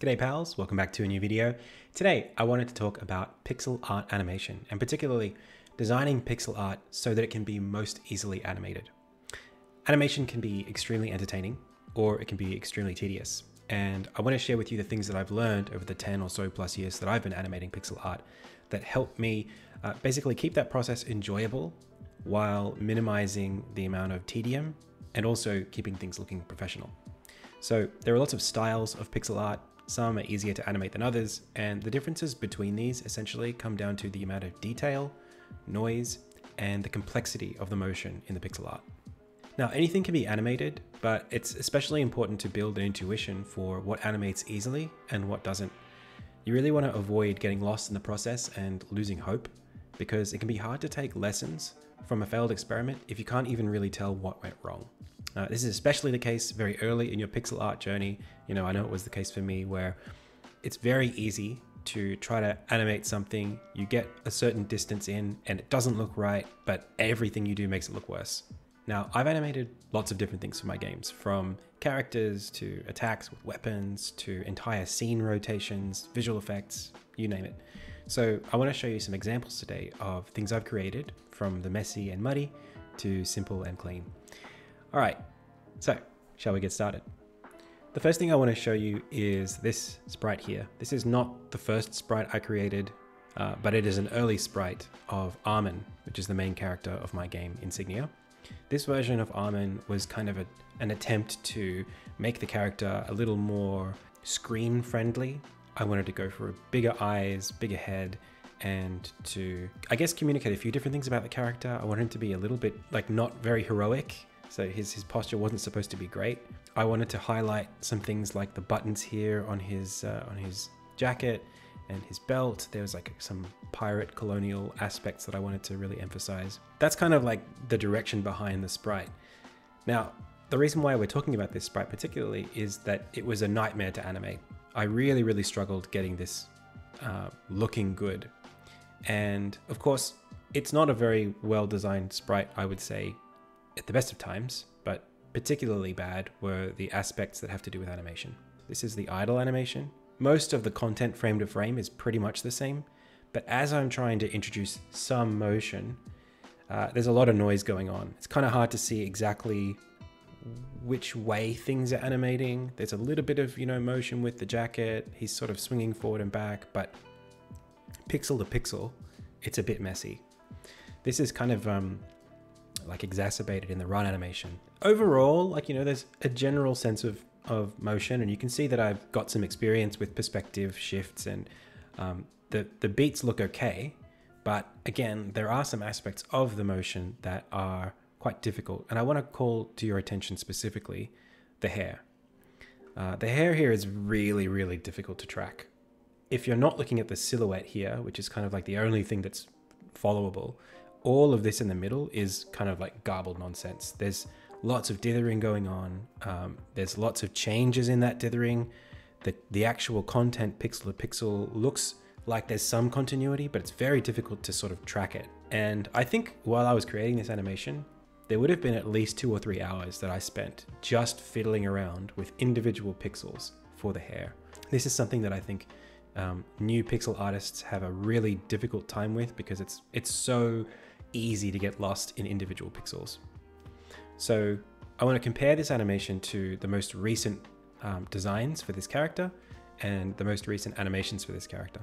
G'day pals, welcome back to a new video. Today I wanted to talk about pixel art animation and particularly designing pixel art so that it can be most easily animated. Animation can be extremely entertaining or it can be extremely tedious and I want to share with you the things that I've learned over the 10 or so plus years that I've been animating pixel art that help me uh, basically keep that process enjoyable while minimizing the amount of tedium and also keeping things looking professional. So there are lots of styles of pixel art some are easier to animate than others, and the differences between these essentially come down to the amount of detail, noise, and the complexity of the motion in the pixel art. Now, anything can be animated, but it's especially important to build an intuition for what animates easily and what doesn't. You really want to avoid getting lost in the process and losing hope, because it can be hard to take lessons from a failed experiment if you can't even really tell what went wrong. Uh, this is especially the case very early in your pixel art journey. You know, I know it was the case for me where it's very easy to try to animate something, you get a certain distance in and it doesn't look right, but everything you do makes it look worse. Now, I've animated lots of different things for my games, from characters to attacks with weapons to entire scene rotations, visual effects, you name it. So I want to show you some examples today of things I've created from the messy and muddy to simple and clean. All right, so shall we get started? The first thing I want to show you is this sprite here. This is not the first sprite I created, uh, but it is an early sprite of Armin, which is the main character of my game Insignia. This version of Armin was kind of a, an attempt to make the character a little more screen friendly. I wanted to go for bigger eyes, bigger head, and to, I guess, communicate a few different things about the character. I wanted him to be a little bit like not very heroic so his, his posture wasn't supposed to be great. I wanted to highlight some things like the buttons here on his uh, on his jacket and his belt. There was like some pirate colonial aspects that I wanted to really emphasize. That's kind of like the direction behind the sprite. Now, the reason why we're talking about this sprite particularly is that it was a nightmare to animate. I really, really struggled getting this uh, looking good. And of course, it's not a very well designed sprite, I would say, at the best of times, but particularly bad were the aspects that have to do with animation. This is the idle animation. Most of the content frame to frame is pretty much the same, but as I'm trying to introduce some motion, uh, there's a lot of noise going on. It's kind of hard to see exactly which way things are animating. There's a little bit of, you know, motion with the jacket. He's sort of swinging forward and back, but pixel to pixel, it's a bit messy. This is kind of um, like exacerbated in the run animation. Overall, like, you know, there's a general sense of, of motion and you can see that I've got some experience with perspective shifts and um, the, the beats look okay. But again, there are some aspects of the motion that are quite difficult. And I want to call to your attention specifically the hair. Uh, the hair here is really, really difficult to track. If you're not looking at the silhouette here, which is kind of like the only thing that's followable, all of this in the middle is kind of like garbled nonsense. There's lots of dithering going on. Um, there's lots of changes in that dithering. The, the actual content pixel to pixel looks like there's some continuity, but it's very difficult to sort of track it. And I think while I was creating this animation, there would have been at least two or three hours that I spent just fiddling around with individual pixels for the hair. This is something that I think um, new pixel artists have a really difficult time with because it's it's so easy to get lost in individual pixels. So I want to compare this animation to the most recent um, designs for this character and the most recent animations for this character.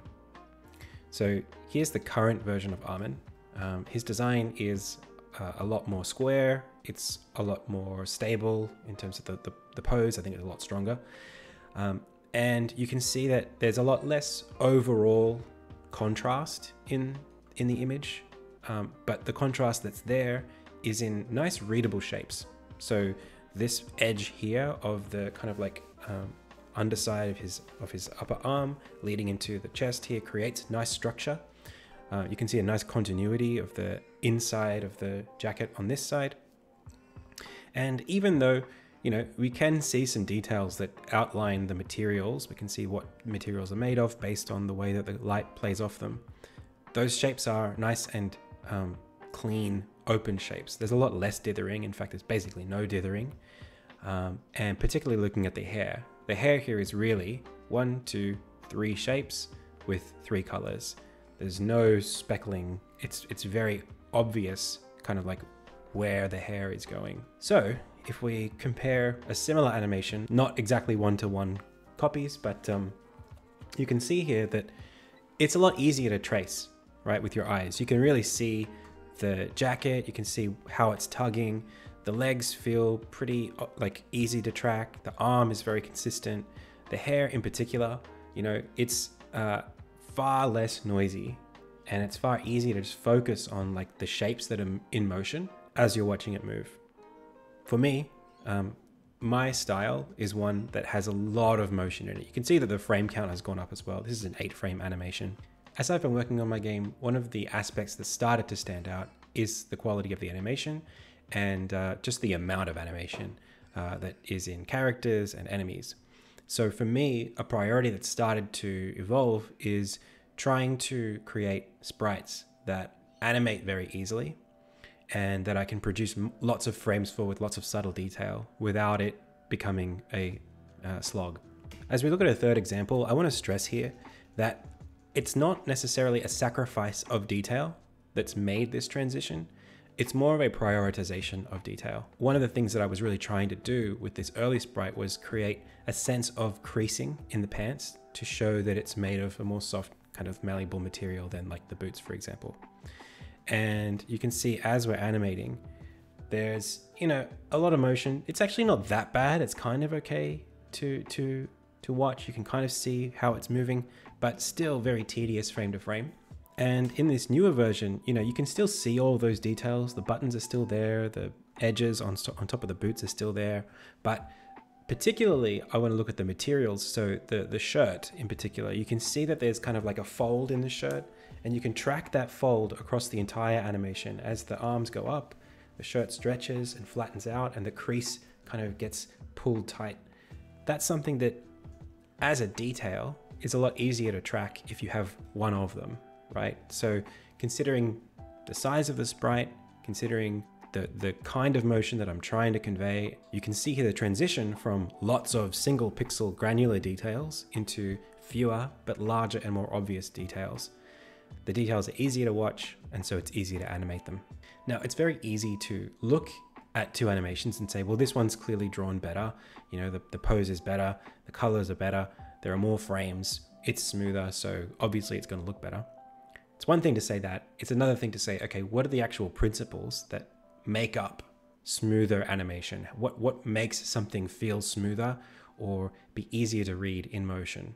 So here's the current version of Armin. Um, his design is uh, a lot more square. It's a lot more stable in terms of the, the, the pose. I think it's a lot stronger. Um, and you can see that there's a lot less overall contrast in in the image um, but the contrast that's there is in nice readable shapes. So this edge here of the kind of like um, underside of his of his upper arm leading into the chest here creates nice structure. Uh, you can see a nice continuity of the inside of the jacket on this side. And even though, you know, we can see some details that outline the materials, we can see what materials are made of based on the way that the light plays off them. Those shapes are nice and um, clean, open shapes. There's a lot less dithering. In fact, there's basically no dithering. Um, and particularly looking at the hair, the hair here is really one, two, three shapes with three colors. There's no speckling. It's it's very obvious, kind of like where the hair is going. So if we compare a similar animation, not exactly one-to-one copies, but um, you can see here that it's a lot easier to trace, right, with your eyes. You can really see the jacket, you can see how it's tugging, the legs feel pretty uh, like easy to track, the arm is very consistent, the hair in particular, you know, it's uh, far less noisy and it's far easier to just focus on like the shapes that are in motion as you're watching it move. For me, um, my style is one that has a lot of motion in it. You can see that the frame count has gone up as well. This is an eight frame animation. As I've been working on my game, one of the aspects that started to stand out is the quality of the animation and uh, just the amount of animation uh, that is in characters and enemies. So for me, a priority that started to evolve is trying to create sprites that animate very easily and that I can produce lots of frames for with lots of subtle detail without it becoming a uh, slog. As we look at a third example, I want to stress here that it's not necessarily a sacrifice of detail that's made this transition. It's more of a prioritization of detail. One of the things that I was really trying to do with this early sprite was create a sense of creasing in the pants to show that it's made of a more soft kind of malleable material than like the boots, for example. And you can see as we're animating, there's, you know, a lot of motion. It's actually not that bad. It's kind of okay to, to, to watch. You can kind of see how it's moving, but still very tedious frame to frame. And in this newer version, you know, you can still see all those details. The buttons are still there. The edges on, on top of the boots are still there. But particularly, I want to look at the materials. So the, the shirt in particular, you can see that there's kind of like a fold in the shirt and you can track that fold across the entire animation. As the arms go up, the shirt stretches and flattens out and the crease kind of gets pulled tight. That's something that, as a detail, is a lot easier to track if you have one of them, right? So considering the size of the sprite, considering the, the kind of motion that I'm trying to convey, you can see here the transition from lots of single pixel granular details into fewer but larger and more obvious details. The details are easier to watch, and so it's easier to animate them. Now, it's very easy to look at two animations and say, well, this one's clearly drawn better. You know, the, the pose is better, the colors are better, there are more frames, it's smoother, so obviously it's going to look better. It's one thing to say that, it's another thing to say, okay, what are the actual principles that make up smoother animation? What, what makes something feel smoother or be easier to read in motion?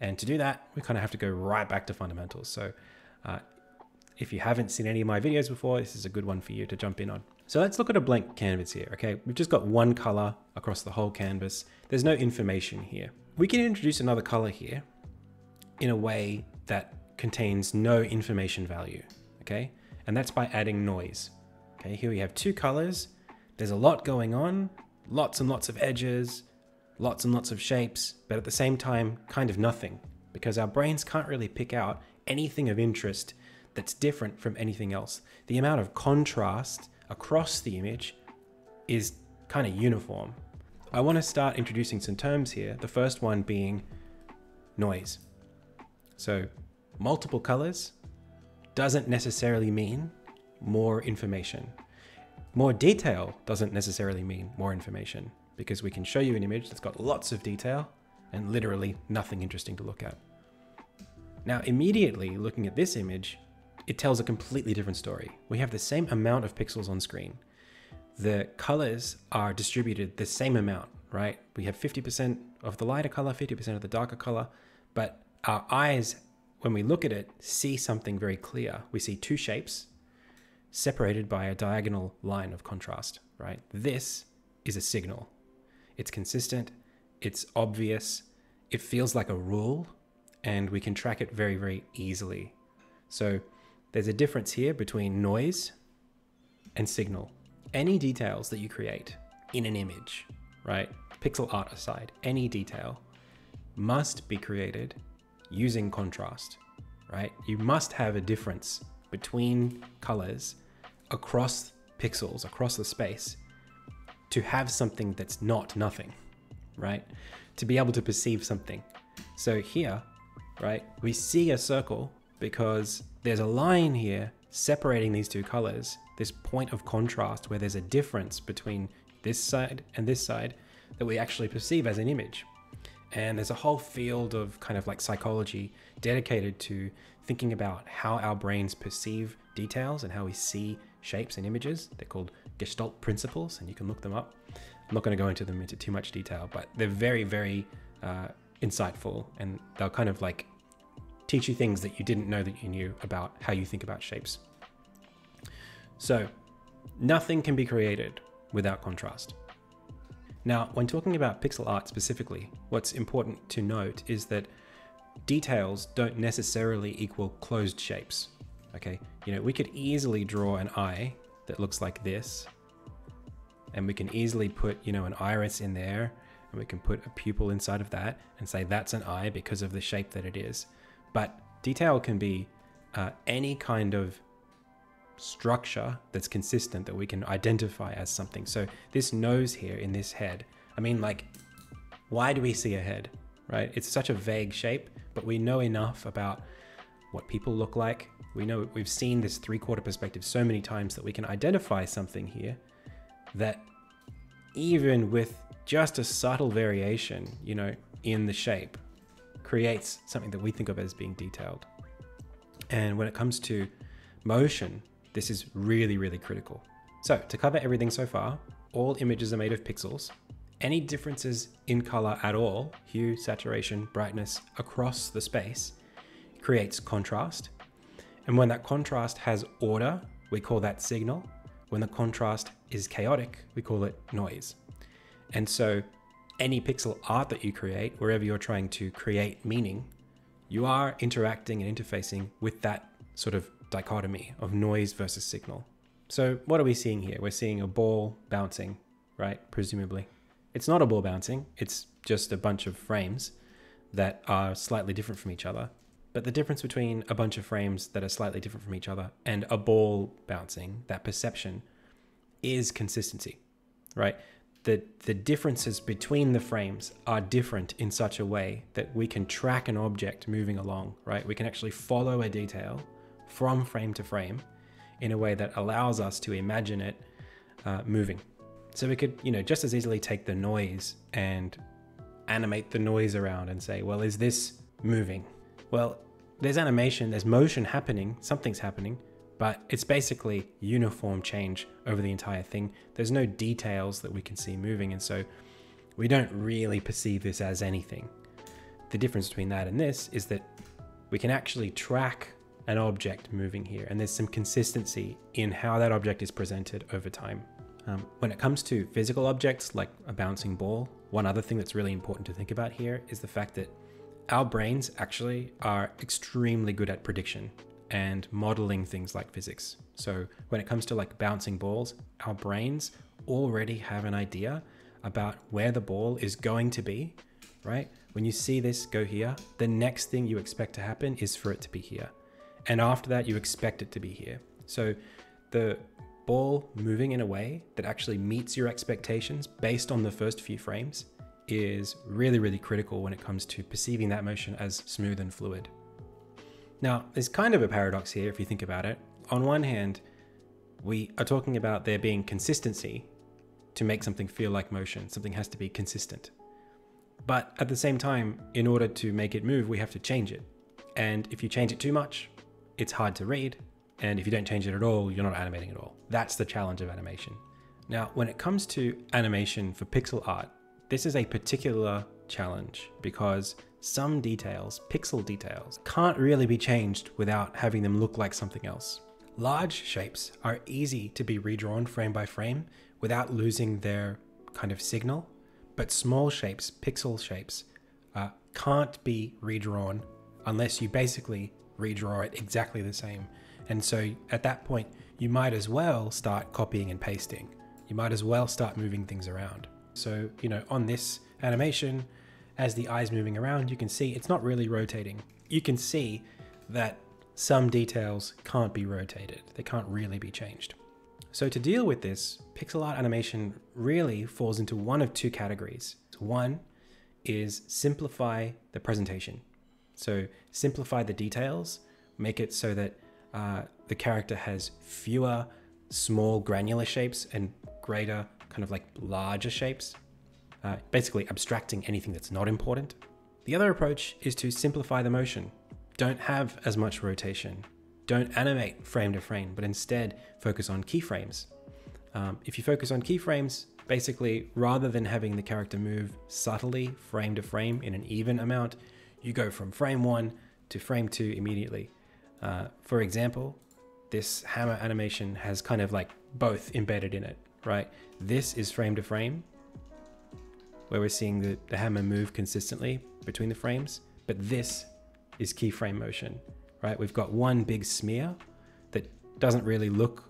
And to do that, we kind of have to go right back to fundamentals. So uh, if you haven't seen any of my videos before, this is a good one for you to jump in on. So let's look at a blank canvas here, okay? We've just got one color across the whole canvas. There's no information here. We can introduce another color here in a way that contains no information value, okay? And that's by adding noise. Okay, here we have two colors. There's a lot going on, lots and lots of edges, lots and lots of shapes, but at the same time, kind of nothing, because our brains can't really pick out anything of interest that's different from anything else. The amount of contrast across the image is kind of uniform. I want to start introducing some terms here, the first one being noise. So, multiple colors doesn't necessarily mean more information. More detail doesn't necessarily mean more information because we can show you an image that's got lots of detail and literally nothing interesting to look at. Now, immediately looking at this image, it tells a completely different story. We have the same amount of pixels on screen. The colors are distributed the same amount, right? We have 50% of the lighter color, 50% of the darker color, but our eyes, when we look at it, see something very clear. We see two shapes separated by a diagonal line of contrast, right? This is a signal. It's consistent, it's obvious, it feels like a rule, and we can track it very, very easily. So there's a difference here between noise and signal. Any details that you create in an image, right? Pixel art aside, any detail must be created using contrast, right? You must have a difference between colors across pixels, across the space, to have something that's not nothing, right? To be able to perceive something. So here, right, we see a circle because there's a line here separating these two colors, this point of contrast where there's a difference between this side and this side that we actually perceive as an image. And there's a whole field of kind of like psychology dedicated to thinking about how our brains perceive details and how we see shapes and images. They're called Gestalt principles, and you can look them up. I'm not going to go into them into too much detail, but they're very, very uh, insightful and they'll kind of like teach you things that you didn't know that you knew about how you think about shapes. So, nothing can be created without contrast. Now, when talking about pixel art specifically, what's important to note is that details don't necessarily equal closed shapes. Okay, you know, we could easily draw an eye that looks like this, and we can easily put, you know, an iris in there, and we can put a pupil inside of that and say that's an eye because of the shape that it is. But detail can be uh, any kind of structure that's consistent that we can identify as something. So this nose here in this head, I mean, like, why do we see a head, right? It's such a vague shape, but we know enough about what people look like. We know we've seen this three quarter perspective so many times that we can identify something here that even with just a subtle variation, you know, in the shape creates something that we think of as being detailed. And when it comes to motion, this is really, really critical. So to cover everything so far, all images are made of pixels. Any differences in color at all, hue, saturation, brightness across the space creates contrast. And when that contrast has order, we call that signal. When the contrast is chaotic, we call it noise. And so any pixel art that you create, wherever you're trying to create meaning, you are interacting and interfacing with that sort of dichotomy of noise versus signal. So what are we seeing here? We're seeing a ball bouncing, right? Presumably. It's not a ball bouncing, it's just a bunch of frames that are slightly different from each other. But the difference between a bunch of frames that are slightly different from each other and a ball bouncing, that perception, is consistency, right? The, the differences between the frames are different in such a way that we can track an object moving along, right? We can actually follow a detail from frame to frame in a way that allows us to imagine it uh, moving. So we could, you know, just as easily take the noise and animate the noise around and say, well, is this moving? Well, there's animation, there's motion happening, something's happening, but it's basically uniform change over the entire thing. There's no details that we can see moving, and so we don't really perceive this as anything. The difference between that and this is that we can actually track an object moving here, and there's some consistency in how that object is presented over time. Um, when it comes to physical objects like a bouncing ball, one other thing that's really important to think about here is the fact that our brains actually are extremely good at prediction and modeling things like physics. So when it comes to like bouncing balls, our brains already have an idea about where the ball is going to be, right? When you see this go here, the next thing you expect to happen is for it to be here. And after that, you expect it to be here. So the ball moving in a way that actually meets your expectations based on the first few frames is really, really critical when it comes to perceiving that motion as smooth and fluid. Now, there's kind of a paradox here if you think about it. On one hand, we are talking about there being consistency to make something feel like motion. Something has to be consistent. But at the same time, in order to make it move, we have to change it. And if you change it too much, it's hard to read. And if you don't change it at all, you're not animating at all. That's the challenge of animation. Now, when it comes to animation for pixel art, this is a particular challenge because some details, pixel details, can't really be changed without having them look like something else. Large shapes are easy to be redrawn frame by frame without losing their kind of signal, but small shapes, pixel shapes, uh, can't be redrawn unless you basically redraw it exactly the same. And so at that point, you might as well start copying and pasting. You might as well start moving things around. So, you know, on this animation, as the eye's moving around, you can see it's not really rotating. You can see that some details can't be rotated. They can't really be changed. So to deal with this, pixel art animation really falls into one of two categories. One is simplify the presentation. So simplify the details, make it so that uh, the character has fewer small granular shapes and greater kind of like larger shapes, uh, basically abstracting anything that's not important. The other approach is to simplify the motion. Don't have as much rotation. Don't animate frame to frame, but instead focus on keyframes. Um, if you focus on keyframes, basically, rather than having the character move subtly frame to frame in an even amount, you go from frame one to frame two immediately. Uh, for example, this hammer animation has kind of like both embedded in it, right? This is frame to frame, where we're seeing the, the hammer move consistently between the frames, but this is keyframe motion, right? We've got one big smear that doesn't really look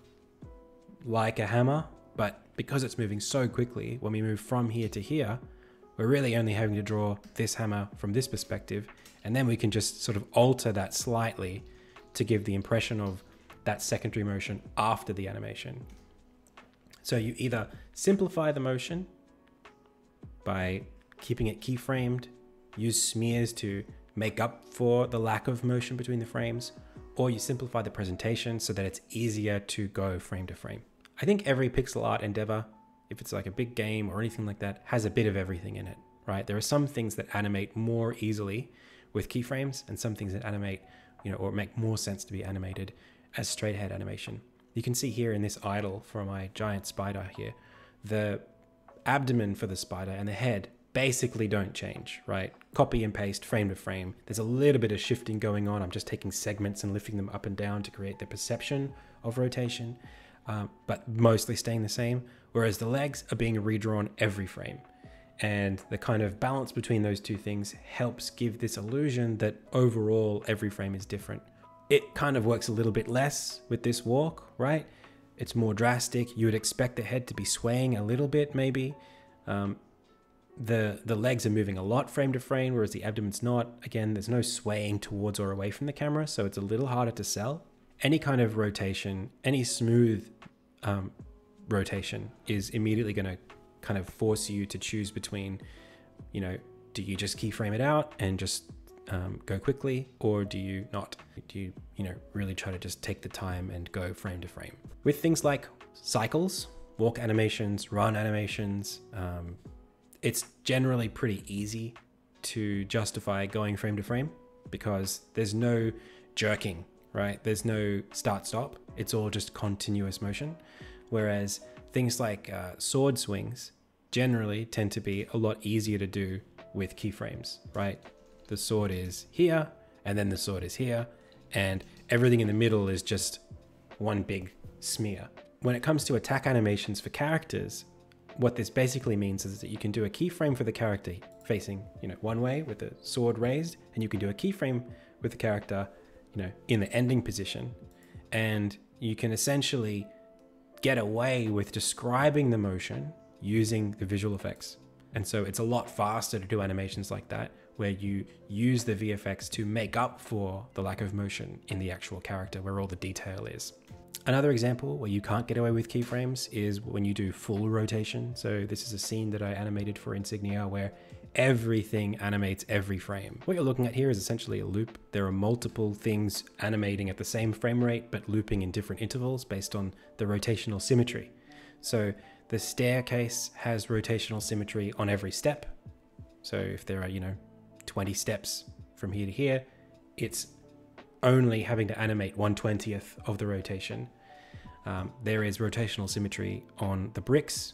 like a hammer, but because it's moving so quickly, when we move from here to here, we're really only having to draw this hammer from this perspective, and then we can just sort of alter that slightly to give the impression of that secondary motion after the animation. So you either simplify the motion by keeping it keyframed, use smears to make up for the lack of motion between the frames, or you simplify the presentation so that it's easier to go frame to frame. I think every pixel art endeavor, if it's like a big game or anything like that, has a bit of everything in it, right? There are some things that animate more easily with keyframes and some things that animate, you know, or make more sense to be animated as straight head animation. You can see here in this idle for my giant spider here, the abdomen for the spider and the head basically don't change, right? Copy and paste frame to frame. There's a little bit of shifting going on. I'm just taking segments and lifting them up and down to create the perception of rotation, um, but mostly staying the same. Whereas the legs are being redrawn every frame. And the kind of balance between those two things helps give this illusion that overall every frame is different. It kind of works a little bit less with this walk, right? It's more drastic. You would expect the head to be swaying a little bit, maybe. Um, the the legs are moving a lot frame to frame, whereas the abdomen's not. Again, there's no swaying towards or away from the camera, so it's a little harder to sell. Any kind of rotation, any smooth um, rotation, is immediately going to kind of force you to choose between, you know, do you just keyframe it out and just um, go quickly, or do you not? Do you, you know, really try to just take the time and go frame to frame? With things like cycles, walk animations, run animations, um, it's generally pretty easy to justify going frame to frame because there's no jerking, right? There's no start stop. It's all just continuous motion. Whereas things like uh, sword swings generally tend to be a lot easier to do with keyframes, right? The sword is here, and then the sword is here, and everything in the middle is just one big smear. When it comes to attack animations for characters, what this basically means is that you can do a keyframe for the character facing, you know, one way with the sword raised, and you can do a keyframe with the character, you know, in the ending position. And you can essentially get away with describing the motion using the visual effects. And so it's a lot faster to do animations like that, where you use the VFX to make up for the lack of motion in the actual character, where all the detail is. Another example where you can't get away with keyframes is when you do full rotation. So this is a scene that I animated for Insignia where everything animates every frame. What you're looking at here is essentially a loop. There are multiple things animating at the same frame rate, but looping in different intervals based on the rotational symmetry. So the staircase has rotational symmetry on every step. So if there are, you know, 20 steps from here to here, it's only having to animate 120th of the rotation. Um, there is rotational symmetry on the bricks,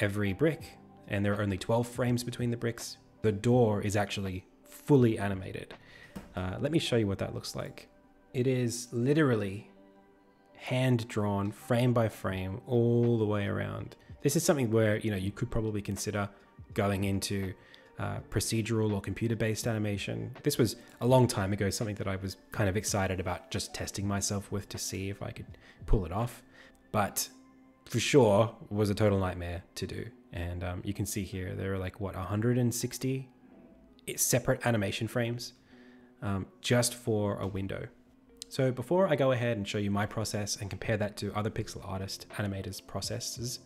every brick, and there are only 12 frames between the bricks. The door is actually fully animated. Uh, let me show you what that looks like. It is literally hand drawn frame by frame all the way around. This is something where you know you could probably consider going into uh, procedural or computer based animation. This was a long time ago, something that I was kind of excited about just testing myself with to see if I could pull it off. But for sure was a total nightmare to do. And um, you can see here, there are like, what, 160 separate animation frames um, just for a window. So before I go ahead and show you my process and compare that to other pixel artist animators processes,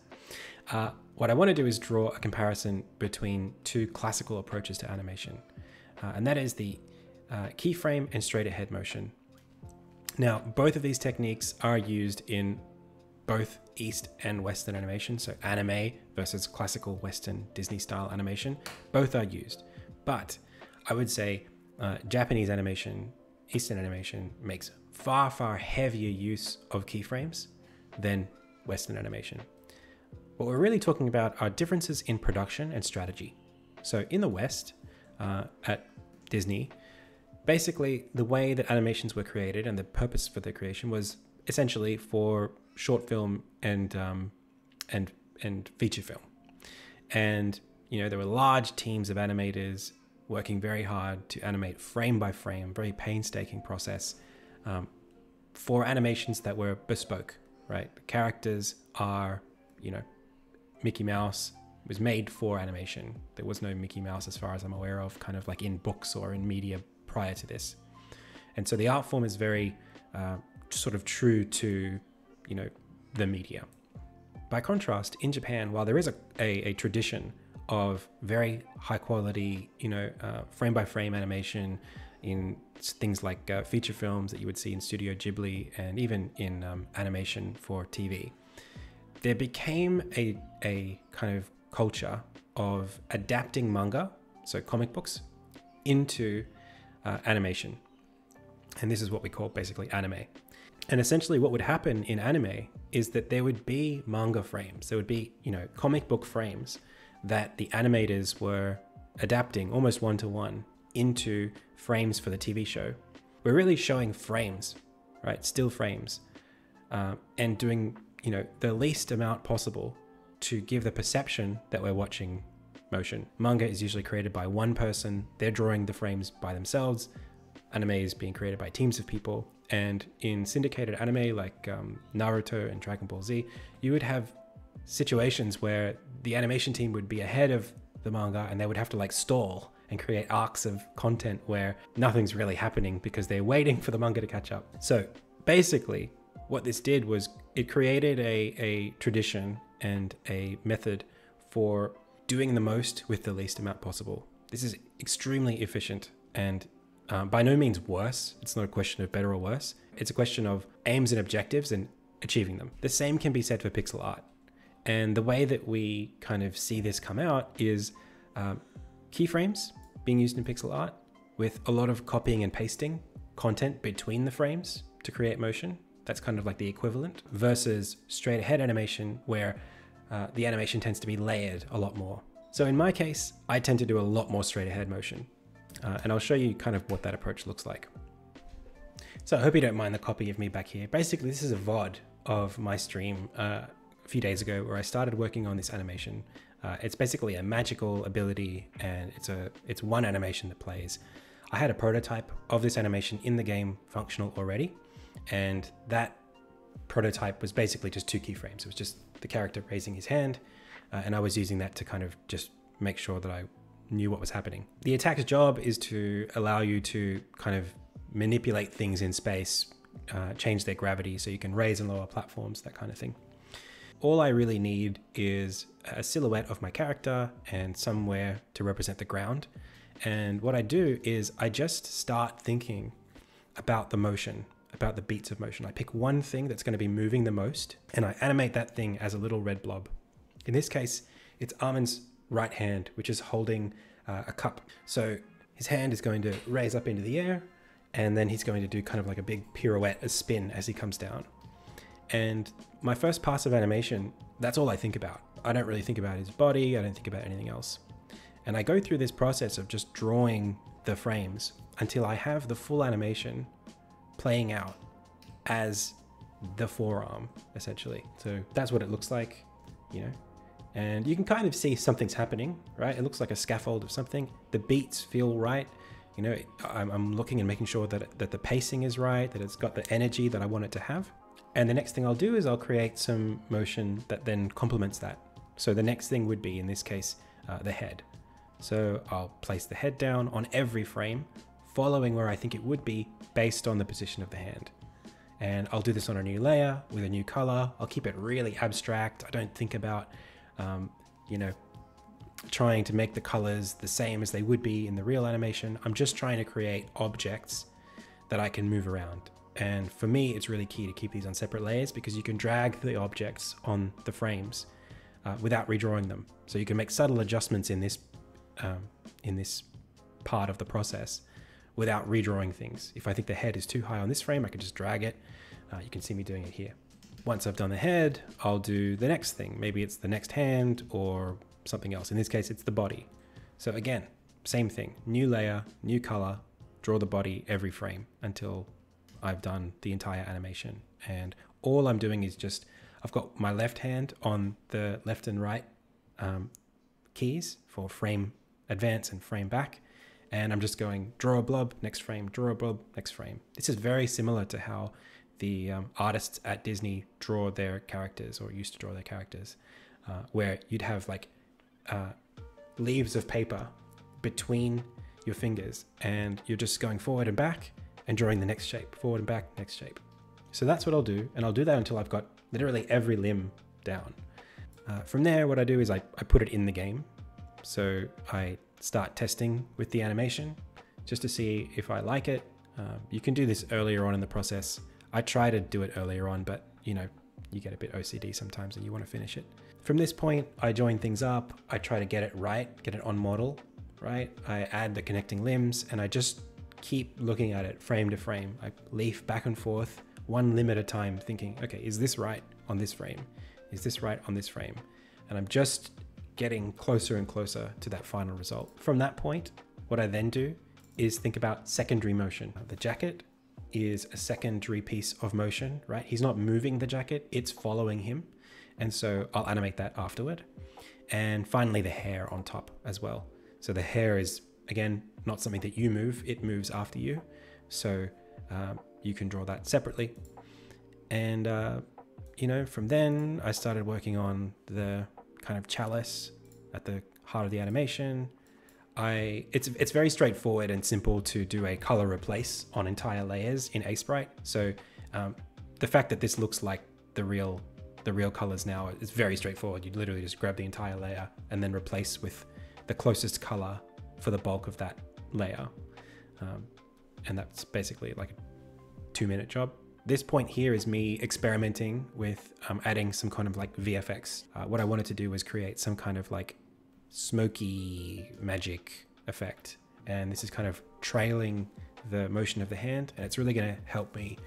Uh, what I want to do is draw a comparison between two classical approaches to animation, uh, and that is the uh, keyframe and straight ahead motion. Now, both of these techniques are used in both East and Western animation, so anime versus classical Western Disney style animation, both are used. But I would say uh, Japanese animation, Eastern animation makes far, far heavier use of keyframes than Western animation. What we're really talking about are differences in production and strategy. So in the West, uh, at Disney, basically the way that animations were created and the purpose for their creation was essentially for short film and um, and and feature film. And you know there were large teams of animators working very hard to animate frame by frame, very painstaking process um, for animations that were bespoke. Right, the characters are you know Mickey Mouse was made for animation. There was no Mickey Mouse, as far as I'm aware of, kind of like in books or in media prior to this. And so the art form is very uh, sort of true to, you know, the media. By contrast, in Japan, while there is a, a, a tradition of very high quality, you know, uh, frame by frame animation in things like uh, feature films that you would see in Studio Ghibli and even in um, animation for TV, there became a, a kind of culture of adapting manga, so comic books, into uh, animation. And this is what we call basically anime. And essentially, what would happen in anime is that there would be manga frames, there would be, you know, comic book frames that the animators were adapting almost one to one into frames for the TV show. We're really showing frames, right? Still frames, uh, and doing, you know, the least amount possible to give the perception that we're watching motion. Manga is usually created by one person, they're drawing the frames by themselves. Anime is being created by teams of people. And in syndicated anime like um, Naruto and Dragon Ball Z, you would have situations where the animation team would be ahead of the manga and they would have to like stall and create arcs of content where nothing's really happening because they're waiting for the manga to catch up. So basically, what this did was it created a, a tradition and a method for doing the most with the least amount possible. This is extremely efficient and um, by no means worse. It's not a question of better or worse. It's a question of aims and objectives and achieving them. The same can be said for pixel art. And the way that we kind of see this come out is um, keyframes being used in pixel art with a lot of copying and pasting content between the frames to create motion. That's kind of like the equivalent versus straight ahead animation where uh, the animation tends to be layered a lot more. So in my case, I tend to do a lot more straight ahead motion. Uh, and I'll show you kind of what that approach looks like. So I hope you don't mind the copy of me back here. Basically, this is a VOD of my stream uh, a few days ago where I started working on this animation. Uh, it's basically a magical ability and it's a it's one animation that plays. I had a prototype of this animation in the game functional already, and that prototype was basically just two keyframes. It was just the character raising his hand, uh, and I was using that to kind of just make sure that I knew what was happening. The attack's job is to allow you to kind of manipulate things in space, uh, change their gravity so you can raise and lower platforms, that kind of thing. All I really need is a silhouette of my character and somewhere to represent the ground. And what I do is I just start thinking about the motion about the beats of motion. I pick one thing that's going to be moving the most and I animate that thing as a little red blob. In this case, it's Armin's right hand, which is holding uh, a cup. So his hand is going to raise up into the air and then he's going to do kind of like a big pirouette, a spin as he comes down. And my first pass of animation, that's all I think about. I don't really think about his body, I don't think about anything else. And I go through this process of just drawing the frames until I have the full animation playing out as the forearm, essentially. So that's what it looks like, you know. And you can kind of see something's happening, right? It looks like a scaffold of something. The beats feel right. You know, I'm, I'm looking and making sure that, that the pacing is right, that it's got the energy that I want it to have. And the next thing I'll do is I'll create some motion that then complements that. So the next thing would be, in this case, uh, the head. So I'll place the head down on every frame following where I think it would be based on the position of the hand. And I'll do this on a new layer with a new color. I'll keep it really abstract. I don't think about, um, you know, trying to make the colors the same as they would be in the real animation. I'm just trying to create objects that I can move around. And for me, it's really key to keep these on separate layers because you can drag the objects on the frames uh, without redrawing them. So you can make subtle adjustments in this um, in this part of the process without redrawing things. If I think the head is too high on this frame, I can just drag it. Uh, you can see me doing it here. Once I've done the head, I'll do the next thing. Maybe it's the next hand or something else. In this case, it's the body. So again, same thing, new layer, new color, draw the body every frame until I've done the entire animation. And all I'm doing is just, I've got my left hand on the left and right um, keys for frame advance and frame back. And I'm just going draw a blob, next frame, draw a blob, next frame. This is very similar to how the um, artists at Disney draw their characters or used to draw their characters, uh, where you'd have like uh, leaves of paper between your fingers and you're just going forward and back and drawing the next shape, forward and back, next shape. So that's what I'll do. And I'll do that until I've got literally every limb down. Uh, from there, what I do is I, I put it in the game. So I start testing with the animation just to see if I like it. Um, you can do this earlier on in the process. I try to do it earlier on, but you know, you get a bit OCD sometimes and you want to finish it. From this point, I join things up. I try to get it right, get it on model, right? I add the connecting limbs and I just keep looking at it frame to frame. I leaf back and forth, one limb at a time, thinking, okay, is this right on this frame? Is this right on this frame? And I'm just getting closer and closer to that final result. From that point, what I then do is think about secondary motion. The jacket is a secondary piece of motion, right? He's not moving the jacket, it's following him. And so I'll animate that afterward. And finally, the hair on top as well. So the hair is, again, not something that you move, it moves after you. So um, you can draw that separately. And, uh, you know, from then I started working on the kind of chalice at the heart of the animation. I it's it's very straightforward and simple to do a color replace on entire layers in Aseprite. So um, the fact that this looks like the real the real colors now is very straightforward. You literally just grab the entire layer and then replace with the closest color for the bulk of that layer. Um, and that's basically like a two minute job. This point here is me experimenting with um, adding some kind of like VFX. Uh, what I wanted to do was create some kind of like smoky magic effect. And this is kind of trailing the motion of the hand. And it's really going to help me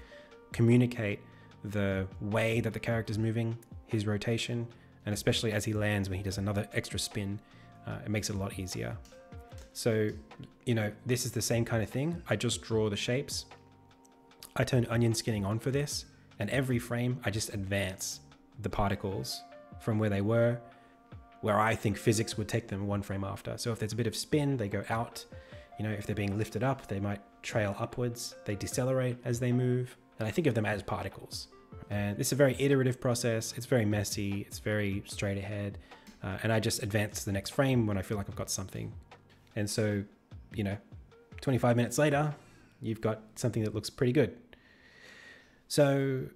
communicate the way that the character's moving, his rotation, and especially as he lands when he does another extra spin, uh, it makes it a lot easier. So, you know, this is the same kind of thing. I just draw the shapes. I turn onion skinning on for this, and every frame I just advance the particles from where they were, where I think physics would take them one frame after. So if there's a bit of spin, they go out. You know, if they're being lifted up, they might trail upwards. They decelerate as they move. And I think of them as particles. And this is a very iterative process. It's very messy. It's very straight ahead. Uh, and I just advance to the next frame when I feel like I've got something. And so, you know, 25 minutes later, you've got something that looks pretty good. So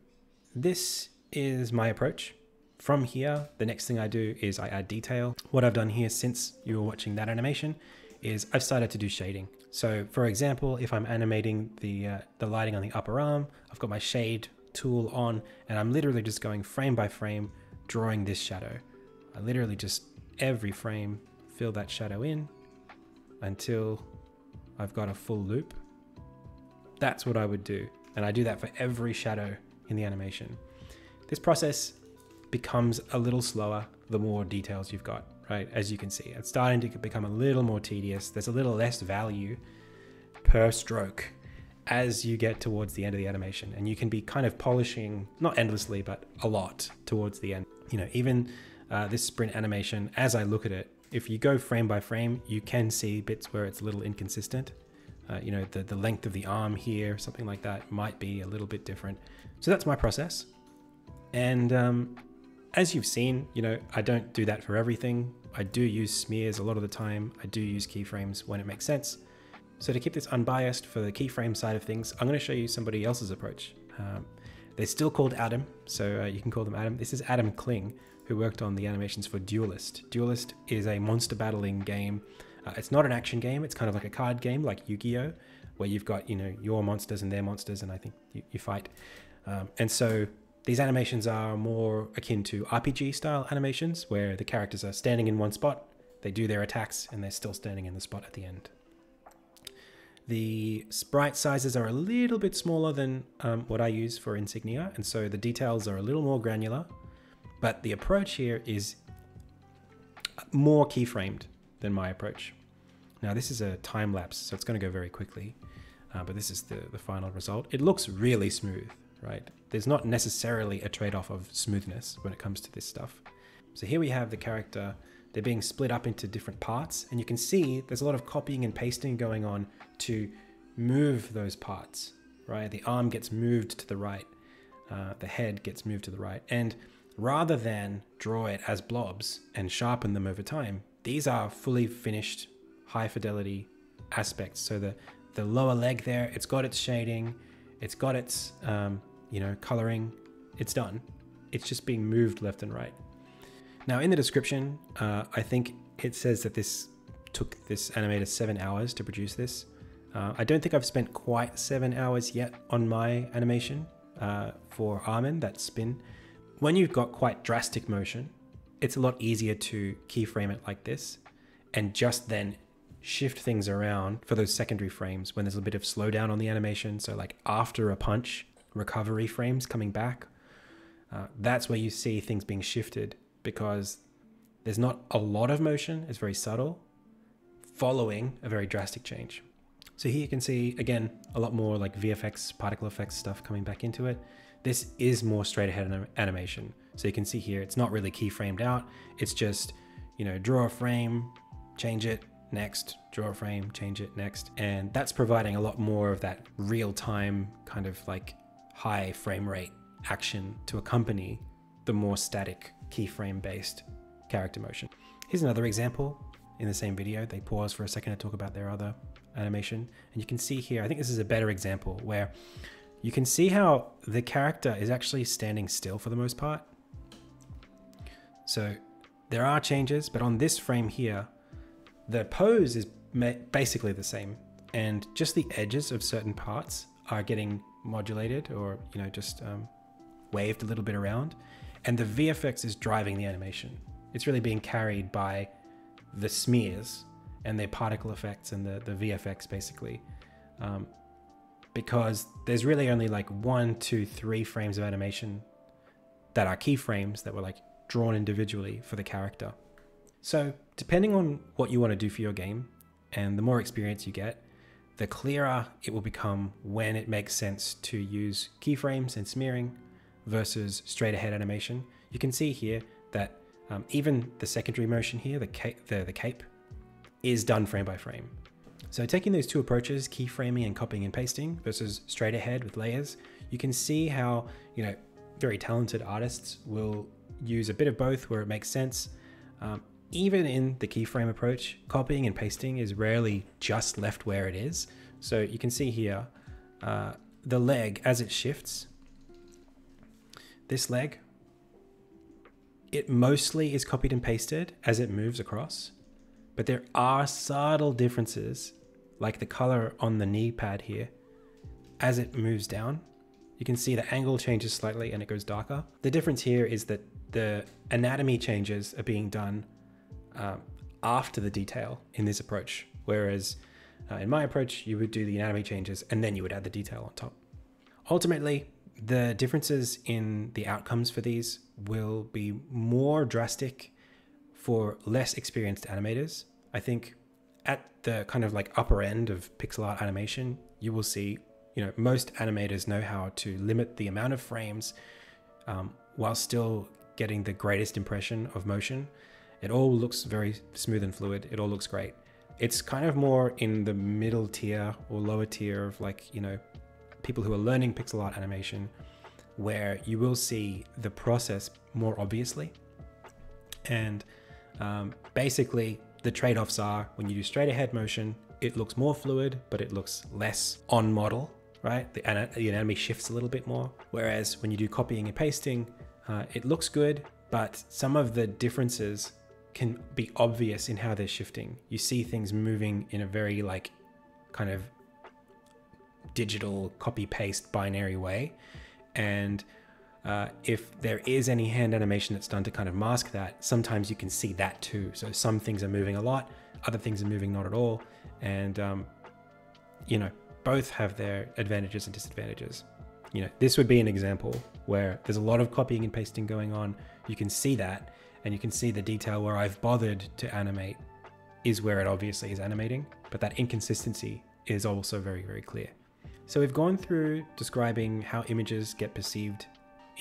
this is my approach. From here, the next thing I do is I add detail. What I've done here since you were watching that animation is I've started to do shading. So for example, if I'm animating the, uh, the lighting on the upper arm, I've got my shade tool on and I'm literally just going frame by frame, drawing this shadow. I literally just every frame fill that shadow in until I've got a full loop. That's what I would do. And I do that for every shadow in the animation. This process becomes a little slower the more details you've got, right? As you can see, it's starting to become a little more tedious. There's a little less value per stroke as you get towards the end of the animation and you can be kind of polishing not endlessly but a lot towards the end you know even uh, this sprint animation as i look at it if you go frame by frame you can see bits where it's a little inconsistent uh, you know the, the length of the arm here something like that might be a little bit different so that's my process and um, as you've seen you know i don't do that for everything i do use smears a lot of the time i do use keyframes when it makes sense so to keep this unbiased for the keyframe side of things, I'm going to show you somebody else's approach. Um, They're still called Adam, so uh, you can call them Adam. This is Adam Kling, who worked on the animations for Duelist. Duelist is a monster battling game. Uh, it's not an action game. It's kind of like a card game, like Yu-Gi-Oh, where you've got you know your monsters and their monsters, and I think you, you fight. Um, and so these animations are more akin to RPG style animations, where the characters are standing in one spot, they do their attacks, and they're still standing in the spot at the end. The sprite sizes are a little bit smaller than um, what I use for Insignia, and so the details are a little more granular, but the approach here is more keyframed than my approach. Now this is a time lapse, so it's going to go very quickly, uh, but this is the, the final result. It looks really smooth, right? There's not necessarily a trade-off of smoothness when it comes to this stuff. So here we have the character, they're being split up into different parts, and you can see there's a lot of copying and pasting going on to move those parts, right? The arm gets moved to the right, uh, the head gets moved to the right, and rather than draw it as blobs and sharpen them over time, these are fully finished high fidelity aspects. So the, the lower leg there, it's got its shading, it's got its, um, you know, coloring, it's done. It's just being moved left and right. Now in the description, uh, I think it says that this took this animator seven hours to produce this. Uh, I don't think I've spent quite seven hours yet on my animation uh, for Armin, that spin. When you've got quite drastic motion, it's a lot easier to keyframe it like this and just then shift things around for those secondary frames when there's a bit of slowdown on the animation. So like after a punch, recovery frames coming back, uh, that's where you see things being shifted because there's not a lot of motion, it's very subtle, following a very drastic change. So here you can see, again, a lot more like VFX, particle effects stuff coming back into it. This is more straight ahead animation. So you can see here, it's not really keyframed out. It's just, you know, draw a frame, change it, next, draw a frame, change it, next. And that's providing a lot more of that real time kind of like high frame rate action to accompany the more static keyframe based character motion. Here's another example in the same video. They pause for a second to talk about their other animation. And you can see here, I think this is a better example where you can see how the character is actually standing still for the most part. So there are changes, but on this frame here, the pose is basically the same. And just the edges of certain parts are getting modulated or, you know, just um, waved a little bit around. And the VFX is driving the animation. It's really being carried by the smears and their particle effects and the, the VFX basically. Um, because there's really only like one, two, three frames of animation that are keyframes that were like drawn individually for the character. So, depending on what you want to do for your game, and the more experience you get, the clearer it will become when it makes sense to use keyframes and smearing versus straight ahead animation. You can see here that um, even the secondary motion here, the cape, the, the cape, is done frame by frame. So taking those two approaches, keyframing and copying and pasting versus straight ahead with layers, you can see how, you know, very talented artists will use a bit of both where it makes sense. Um, even in the keyframe approach, copying and pasting is rarely just left where it is. So you can see here, uh, the leg as it shifts, this leg, it mostly is copied and pasted as it moves across, but there are subtle differences, like the color on the knee pad here, as it moves down. You can see the angle changes slightly and it goes darker. The difference here is that the anatomy changes are being done um, after the detail in this approach, whereas uh, in my approach, you would do the anatomy changes and then you would add the detail on top. Ultimately, the differences in the outcomes for these will be more drastic for less experienced animators. I think at the kind of like upper end of pixel art animation, you will see, you know, most animators know how to limit the amount of frames um, while still getting the greatest impression of motion. It all looks very smooth and fluid. It all looks great. It's kind of more in the middle tier or lower tier of like, you know, people who are learning pixel art animation where you will see the process more obviously. And um, basically, the trade offs are when you do straight ahead motion, it looks more fluid, but it looks less on model. right? The, the anatomy shifts a little bit more. Whereas when you do copying and pasting, uh, it looks good, but some of the differences can be obvious in how they're shifting. You see things moving in a very like kind of digital copy paste binary way. And uh, if there is any hand animation that's done to kind of mask that, sometimes you can see that too. So some things are moving a lot, other things are moving not at all. And, um, you know, both have their advantages and disadvantages. You know, this would be an example where there's a lot of copying and pasting going on. You can see that, and you can see the detail where I've bothered to animate is where it obviously is animating, but that inconsistency is also very, very clear. So we've gone through describing how images get perceived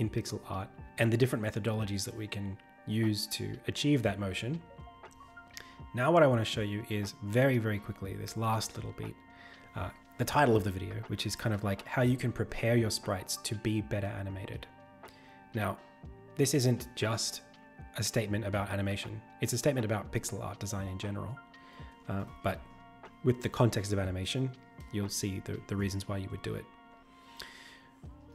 in pixel art and the different methodologies that we can use to achieve that motion. Now what I want to show you is very, very quickly, this last little beat, uh, the title of the video, which is kind of like how you can prepare your sprites to be better animated. Now, this isn't just a statement about animation. It's a statement about pixel art design in general. Uh, but with the context of animation, you'll see the, the reasons why you would do it.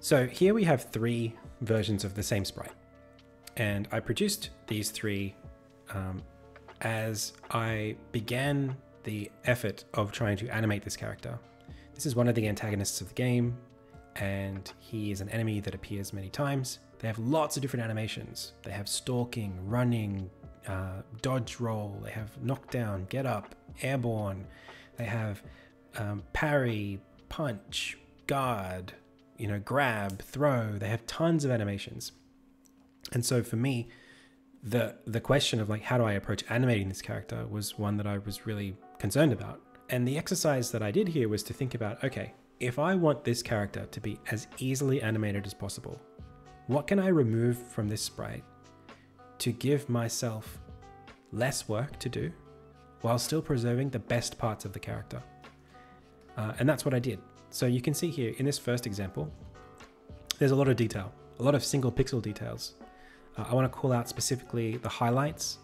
So here we have three versions of the same sprite. And I produced these three um, as I began the effort of trying to animate this character. This is one of the antagonists of the game, and he is an enemy that appears many times. They have lots of different animations. They have stalking, running, uh, dodge roll, they have knockdown, get up, airborne, they have um, parry, punch, guard, you know, grab, throw. They have tons of animations. And so for me, the the question of like how do I approach animating this character was one that I was really concerned about. And the exercise that I did here was to think about, okay, if I want this character to be as easily animated as possible, what can I remove from this sprite to give myself less work to do while still preserving the best parts of the character? Uh, and that's what I did. So you can see here in this first example, there's a lot of detail, a lot of single pixel details. Uh, I want to call out specifically the highlights,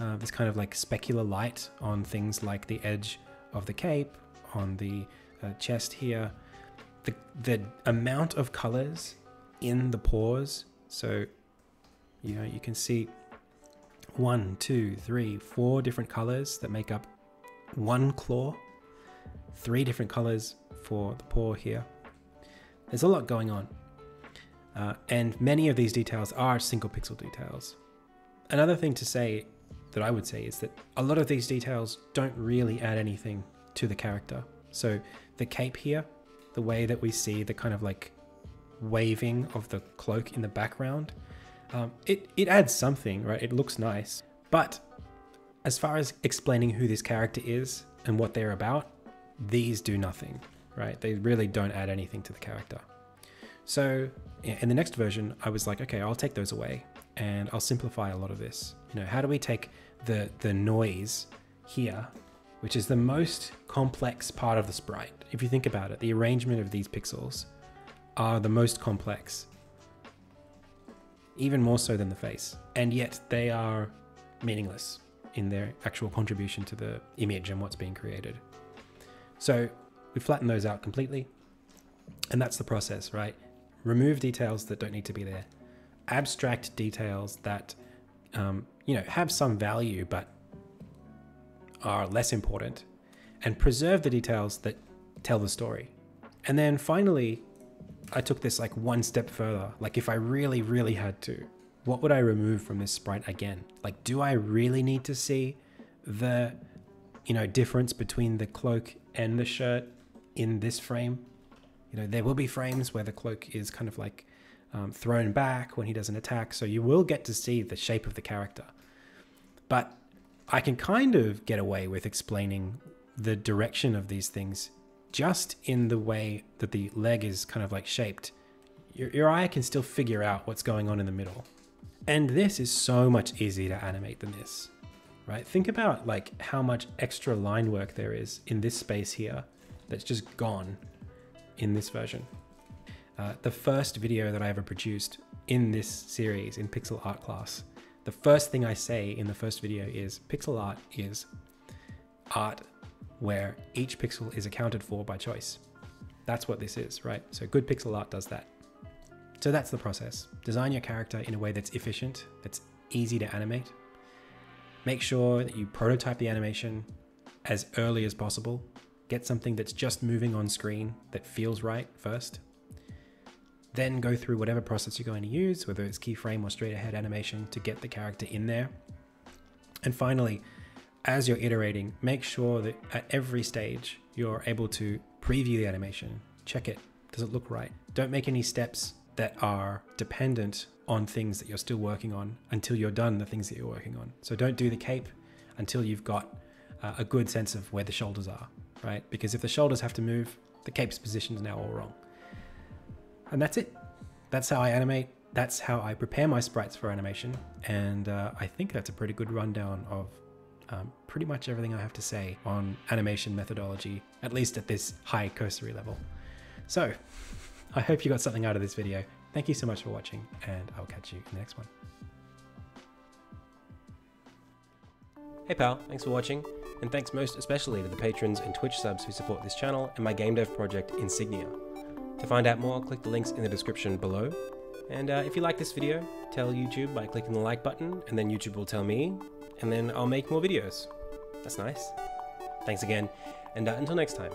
uh, this kind of like specular light on things like the edge of the cape, on the uh, chest here, the, the amount of colors in the pores. So, you know, you can see one, two, three, four different colors that make up one claw, three different colors for the poor here. There's a lot going on. Uh, and many of these details are single pixel details. Another thing to say that I would say is that a lot of these details don't really add anything to the character. So the cape here, the way that we see the kind of like waving of the cloak in the background, um, it, it adds something, right? It looks nice. But as far as explaining who this character is and what they're about, these do nothing, right? They really don't add anything to the character. So in the next version, I was like, okay, I'll take those away and I'll simplify a lot of this. You know, how do we take the, the noise here, which is the most complex part of the sprite? If you think about it, the arrangement of these pixels are the most complex, even more so than the face. And yet they are meaningless in their actual contribution to the image and what's being created. So we flatten those out completely. And that's the process, right? Remove details that don't need to be there. Abstract details that, um, you know, have some value but are less important. And preserve the details that tell the story. And then finally, I took this like one step further. Like if I really, really had to, what would I remove from this sprite again? Like, do I really need to see the, you know, difference between the cloak and the shirt in this frame? You know, there will be frames where the cloak is kind of like um, thrown back when he does an attack, so you will get to see the shape of the character. But I can kind of get away with explaining the direction of these things just in the way that the leg is kind of like shaped, your, your eye can still figure out what's going on in the middle. And this is so much easier to animate than this, right? Think about like how much extra line work there is in this space here that's just gone in this version. Uh, the first video that I ever produced in this series in pixel art class, the first thing I say in the first video is pixel art is art where each pixel is accounted for by choice. That's what this is, right? So good pixel art does that. So that's the process. Design your character in a way that's efficient, that's easy to animate. Make sure that you prototype the animation as early as possible. Get something that's just moving on screen that feels right first. Then go through whatever process you're going to use, whether it's keyframe or straight ahead animation to get the character in there. And finally, as you're iterating, make sure that at every stage you're able to preview the animation, check it, does it look right? Don't make any steps that are dependent on things that you're still working on until you're done the things that you're working on. So don't do the cape until you've got uh, a good sense of where the shoulders are, right? Because if the shoulders have to move, the cape's position is now all wrong. And that's it. That's how I animate. That's how I prepare my sprites for animation. And uh, I think that's a pretty good rundown of um, pretty much everything I have to say on animation methodology, at least at this high cursory level. So, I hope you got something out of this video. Thank you so much for watching, and I'll catch you in the next one. Hey pal, thanks for watching, and thanks most especially to the patrons and Twitch subs who support this channel and my game dev project Insignia. To find out more, click the links in the description below. And uh, if you like this video, tell YouTube by clicking the like button, and then YouTube will tell me, and then I'll make more videos. That's nice. Thanks again, and uh, until next time,